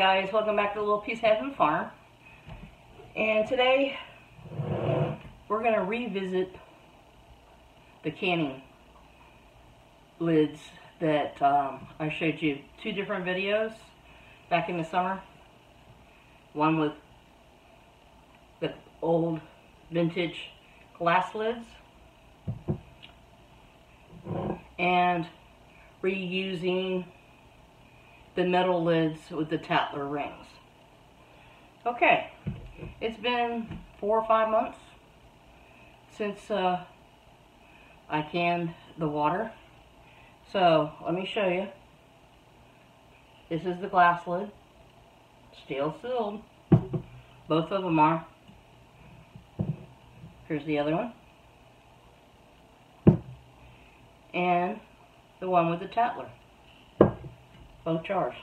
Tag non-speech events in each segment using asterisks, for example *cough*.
Guys, welcome back to Little Piece Heaven Farm. And today we're going to revisit the canning lids that um, I showed you two different videos back in the summer. One with the old vintage glass lids and reusing the metal lids with the Tattler rings. Okay, it's been four or five months since uh, I canned the water. So, let me show you. This is the glass lid. Steel sealed. Both of them are. Here's the other one. And the one with the Tattler both jars.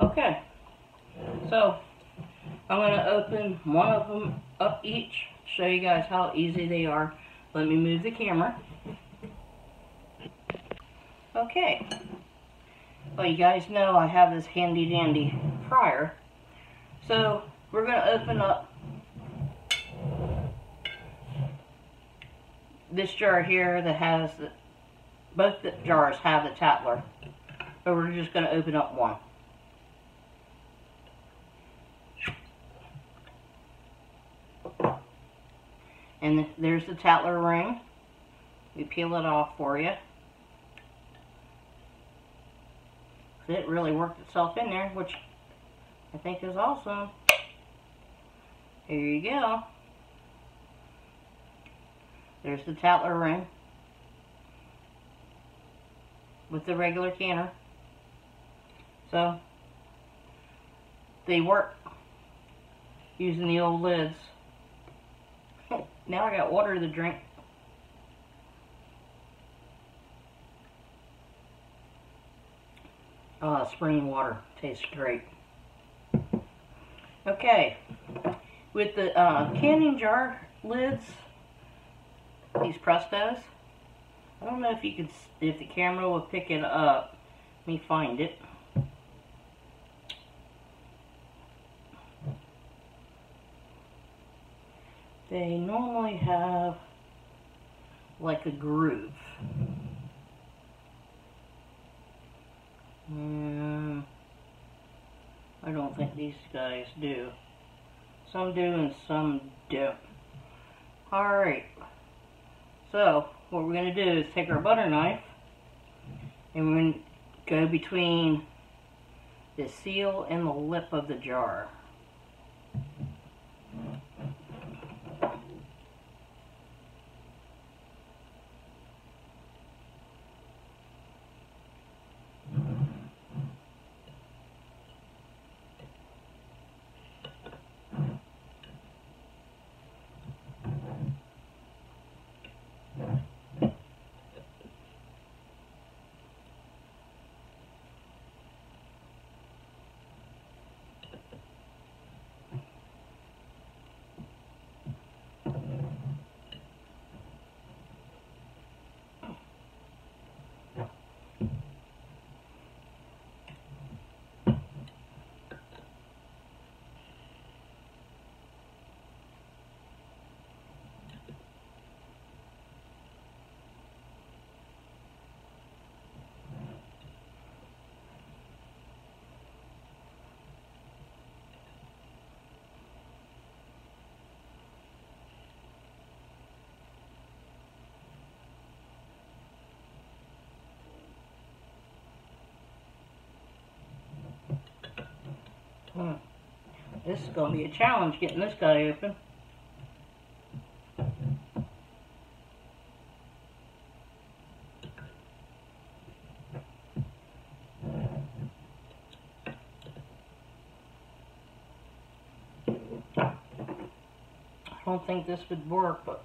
Okay, so I'm going to open one of them up each, show you guys how easy they are. Let me move the camera. Okay, well you guys know I have this handy dandy fryer, so we're going to open up this jar here that has the both jars have the Tattler, but we're just going to open up one. And there's the Tattler ring. We peel it off for you. It really worked itself in there, which I think is awesome. Here you go. There's the Tattler ring with the regular canner. So, they work using the old lids. *laughs* now I got water to drink. Oh, spring water tastes great. Okay, with the uh, canning jar lids, these Prestos, I don't know if you could, if the camera will pick it up. Let me find it. They normally have like a groove. Mm, I don't think these guys do. Some do and some don't. Alright. So, what we're going to do is take our butter knife and we're going to go between the seal and the lip of the jar. Hmm. This is going to be a challenge getting this guy open. I don't think this would work, but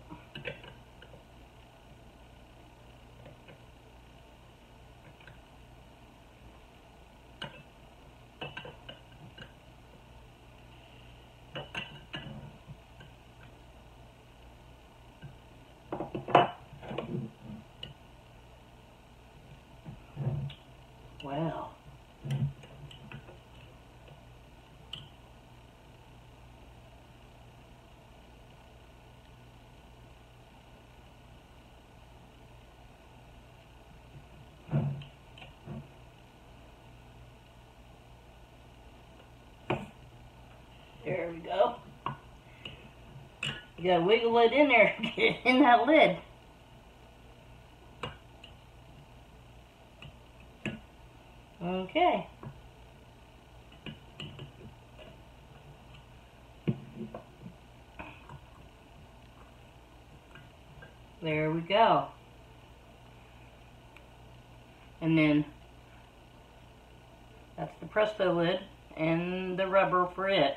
Well, we go. You gotta wiggle it in there, *laughs* get in that lid. Okay. There we go. And then that's the Presto lid and the rubber for it.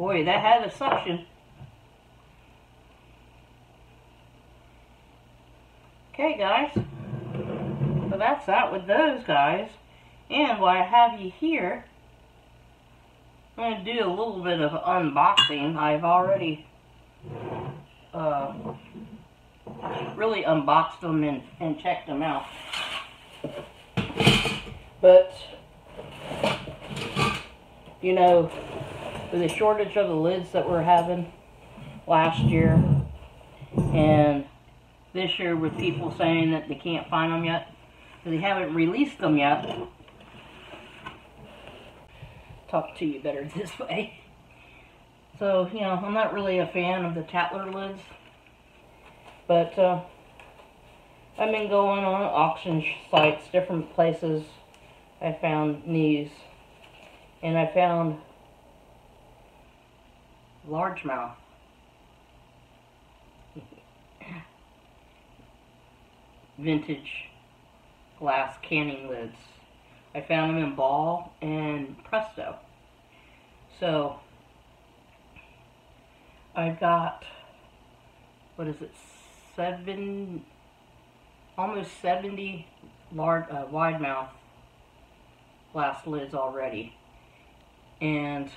Boy, that had a suction. Okay, guys. So that's that with those guys. And while I have you here, I'm going to do a little bit of unboxing. I've already uh, really unboxed them and, and checked them out. But, you know, with the shortage of the lids that we're having last year, and this year with people saying that they can't find them yet, they haven't released them yet. Talk to you better *laughs* this way. So, you know, I'm not really a fan of the Tattler lids. But, uh, I've been going on auction sites, different places. I found these. And I found largemouth. Vintage glass canning lids. I found them in Ball and Presto. So, I've got, what is it, seven, almost 70 large, uh, wide mouth glass lids already. And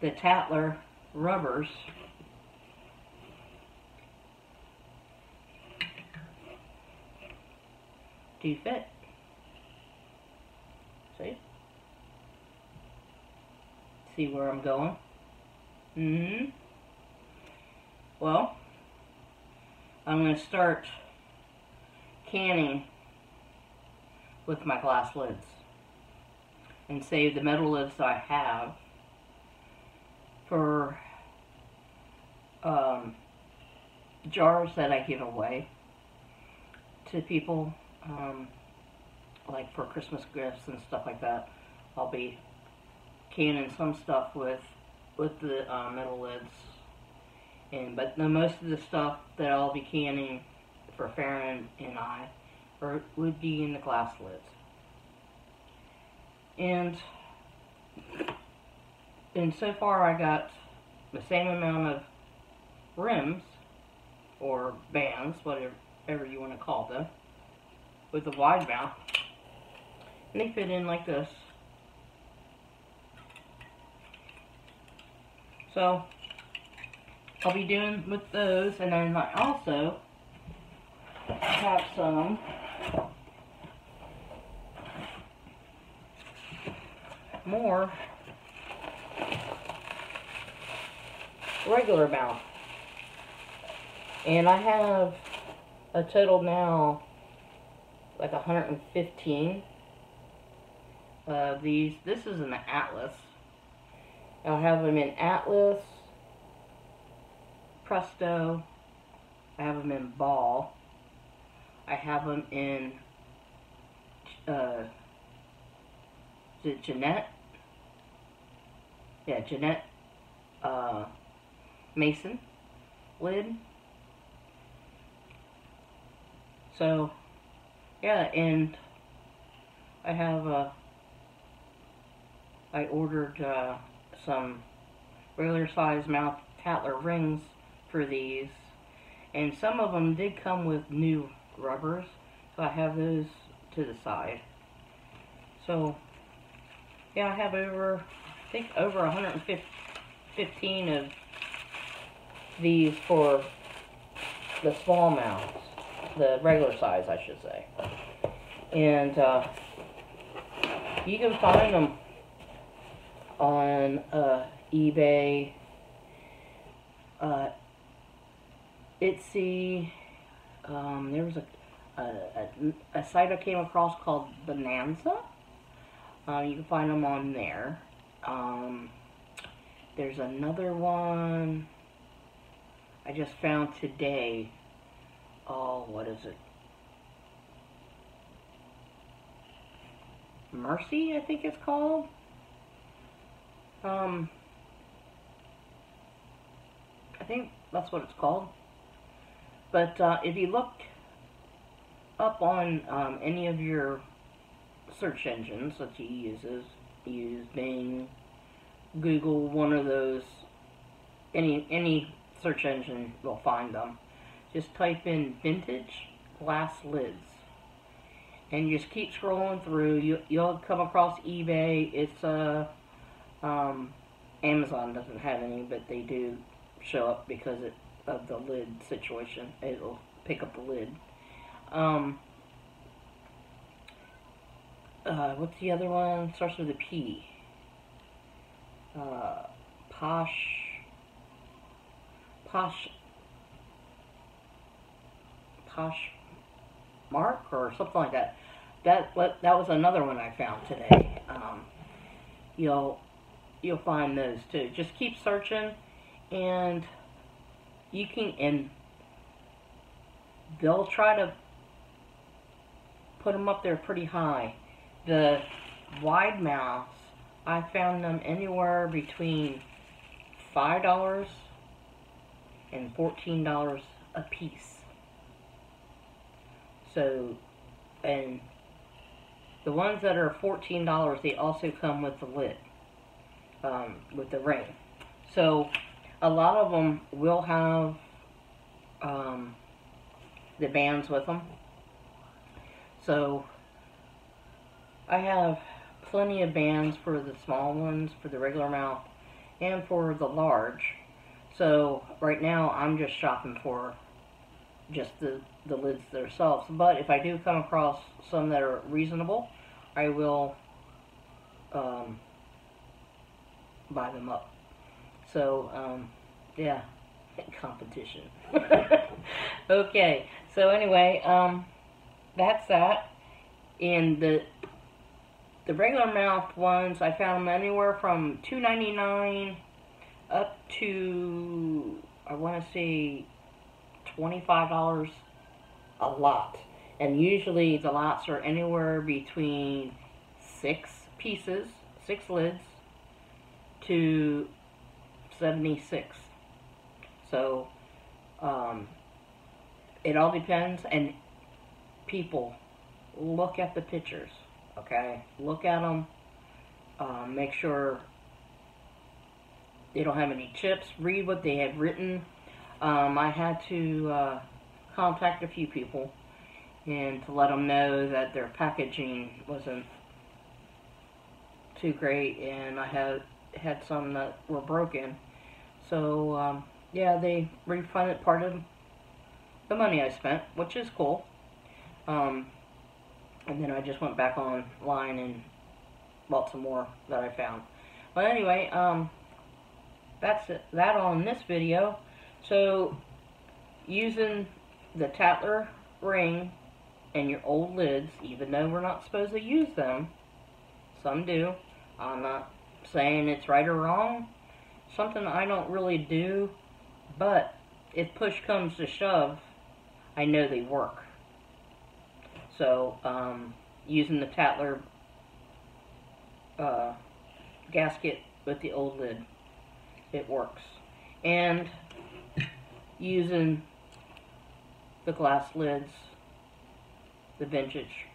the Tattler rubbers do fit. See? See where I'm going? Mm-hmm. Well, I'm going to start canning with my glass lids and save the metal lids I have for um, jars that I give away to people um, like for Christmas gifts and stuff like that. I'll be canning some stuff with with the uh, metal lids and but the most of the stuff that I'll be canning for Farron and I are, would be in the glass lids. And and so far I got the same amount of rims or bands, whatever you want to call them, with a wide mouth. And they fit in like this. So I'll be doing with those and then I also have some more regular mouth. And I have a total now like 115 of these. This is an Atlas. I'll have them in Atlas, Presto, I have them in Ball, I have them in, uh, is it Jeannette? Yeah, Jeannette, uh, Mason lid. So, yeah, and I have, uh, I ordered, uh, some regular size mouth Tattler rings for these. And some of them did come with new rubbers. So I have those to the side. So, yeah, I have over, I think over 115 of these for the small mouths. The regular size, I should say. And, uh, you can find them on uh, eBay, uh, Etsy. Um, there was a, a, a, site I came across called Bonanza. Uh, you can find them on there. Um, there's another one I just found today. Oh, what is it? Mercy, I think it's called. Um, I think that's what it's called. But uh, if you look up on um, any of your search engines that he uses, use Bing, Google, one of those, any any search engine will find them. Just type in vintage glass lids. And you just keep scrolling through. You, you'll come across eBay. It's uh, um, Amazon doesn't have any, but they do show up because it, of the lid situation. It'll pick up the lid. Um, uh, what's the other one? Starts with a P. Uh, Posh. Posh. Posh Mark or something like that. That that was another one I found today. Um, you'll you'll find those too. Just keep searching, and you can and they'll try to put them up there pretty high. The wide mouths, I found them anywhere between five dollars and fourteen dollars a piece. So, and the ones that are fourteen dollars, they also come with the lid, um, with the ring. So, a lot of them will have um, the bands with them. So, I have plenty of bands for the small ones, for the regular mouth, and for the large. So right now I'm just shopping for just the, the lids themselves. But if I do come across some that are reasonable, I will um, buy them up. So, um, yeah, *laughs* competition. *laughs* okay, so anyway, um, that's that. And the the regular mouth ones, I found them anywhere from two ninety nine up to I want to say twenty five dollars a lot, and usually the lots are anywhere between six pieces, six lids, to seventy six. So um, it all depends, and people look at the pictures okay? Look at them. Um, make sure they don't have any chips. Read what they have written. Um, I had to uh, contact a few people and to let them know that their packaging wasn't too great and I had had some that were broken. So, um, yeah, they refunded part of the money I spent, which is cool. Um, and then I just went back online and bought some more that I found. But anyway, um, that's it, that on this video. So, using the Tattler ring and your old lids, even though we're not supposed to use them, some do. I'm not saying it's right or wrong. Something I don't really do, but if push comes to shove, I know they work. So, um, using the Tattler uh, gasket with the old lid, it works. And using the glass lids, the vintage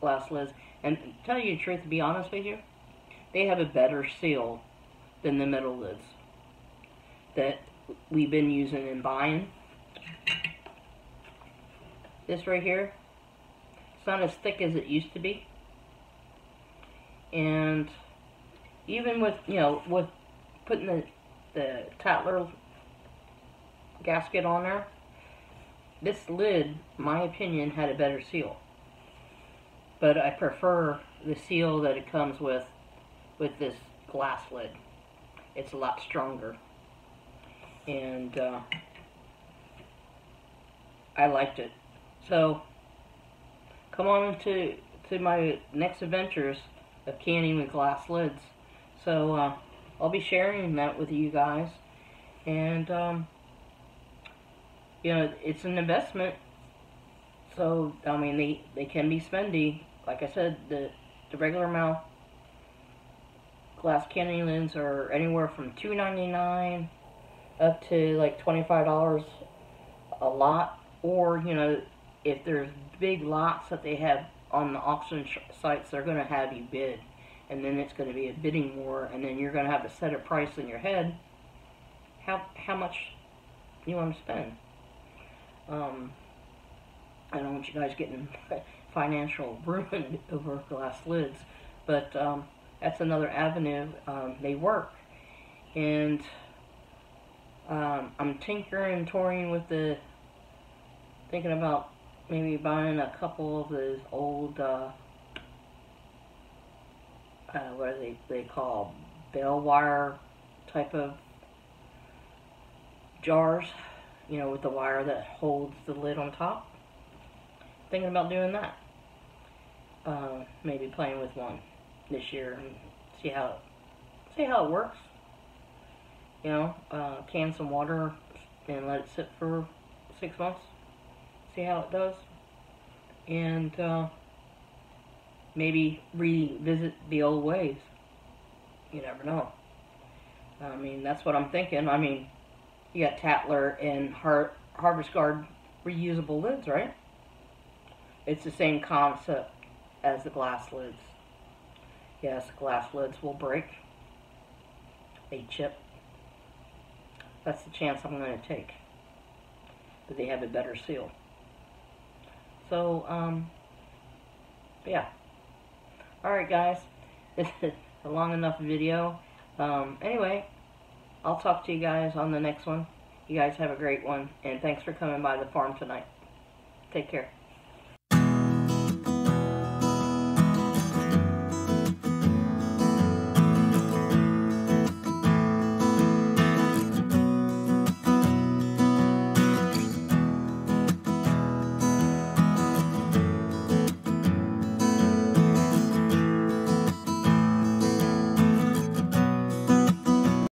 glass lids, and tell you the truth, to be honest with you, they have a better seal than the metal lids that we've been using and buying. This right here, it's not as thick as it used to be. And even with, you know, with putting the, the Tattler gasket on there, this lid, my opinion, had a better seal. But I prefer the seal that it comes with with this glass lid. It's a lot stronger. And uh, I liked it. So come on to to my next adventures of canning with glass lids. So uh, I'll be sharing that with you guys. And, um, you know, it's an investment. So, I mean, they, they can be spendy. Like I said, the, the regular mouth glass canning lids are anywhere from $2.99 up to like $25 a lot. Or, you know, if there's big lots that they have on the auction sites, they're going to have you bid. And then it's going to be a bidding war, and then you're going to have to set a price in your head. How, how much you want to spend? Um, I don't want you guys getting *laughs* financial *laughs* ruined over glass lids, but um, that's another avenue. Um, they work, and um, I'm tinkering, touring with the, thinking about maybe buying a couple of those old, uh, uh, what they, they call bail wire type of jars, you know, with the wire that holds the lid on top. Thinking about doing that. Uh, maybe playing with one this year and see how see how it works. You know, uh, can some water and let it sit for six months. See how it does, and uh, maybe revisit the old ways. You never know. I mean, that's what I'm thinking. I mean, you got Tattler and Har Harvest Guard reusable lids, right? It's the same concept as the glass lids. Yes, glass lids will break. They chip. That's the chance I'm going to take. But they have a better seal. So, um, yeah. Alright guys, this *laughs* is a long enough video. Um, anyway, I'll talk to you guys on the next one. You guys have a great one, and thanks for coming by the farm tonight. Take care.